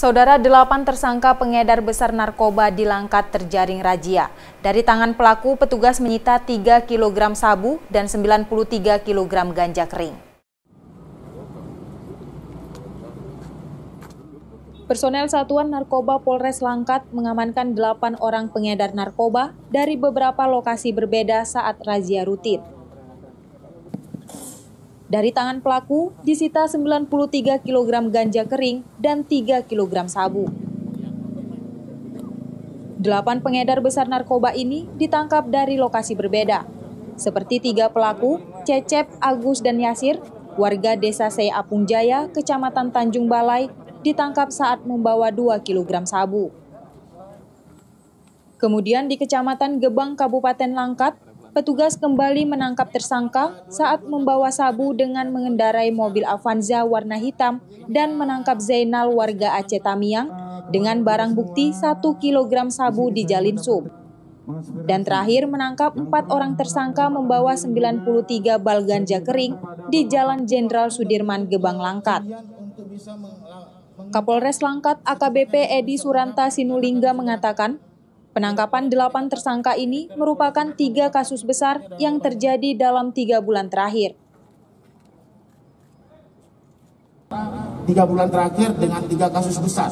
Saudara delapan tersangka pengedar besar narkoba di Langkat terjaring razia. Dari tangan pelaku, petugas menyita 3 kg sabu dan 93 kg ganja kering. Personel Satuan Narkoba Polres Langkat mengamankan delapan orang pengedar narkoba dari beberapa lokasi berbeda saat razia rutin. Dari tangan pelaku disita 93 kg ganja kering dan 3 kg sabu. Delapan pengedar besar narkoba ini ditangkap dari lokasi berbeda, seperti tiga pelaku, Cecep, Agus, dan Yasir, warga desa Sei Apung Jaya, Kecamatan Tanjung Balai, ditangkap saat membawa 2 kg sabu. Kemudian di Kecamatan Gebang, Kabupaten Langkat, petugas kembali menangkap tersangka saat membawa sabu dengan mengendarai mobil Avanza warna hitam dan menangkap Zainal warga Aceh Tamiang dengan barang bukti 1 kg sabu di Jalin Sub. Dan terakhir menangkap empat orang tersangka membawa 93 bal ganja kering di Jalan Jenderal Sudirman Gebang Langkat. Kapolres Langkat AKBP Edi Suranta Sinulingga mengatakan Penangkapan delapan tersangka ini merupakan tiga kasus besar yang terjadi dalam tiga bulan terakhir. Tiga bulan terakhir dengan tiga kasus besar.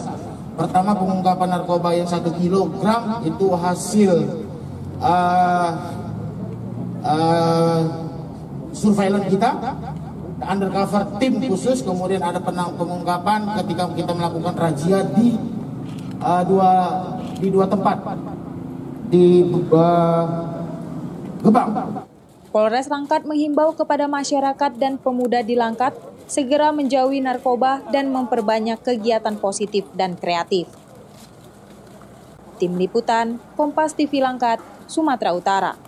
Pertama pengungkapan narkoba yang satu kilogram itu hasil uh, uh, surveillance kita, undercover tim khusus, kemudian ada pengungkapan ketika kita melakukan razia di uh, dua di dua tempat di uh, Gebang. Polres Langkat menghimbau kepada masyarakat dan pemuda di Langkat segera menjauhi narkoba dan memperbanyak kegiatan positif dan kreatif. Tim Liputan, Kompas TV Langkat, Sumatera Utara.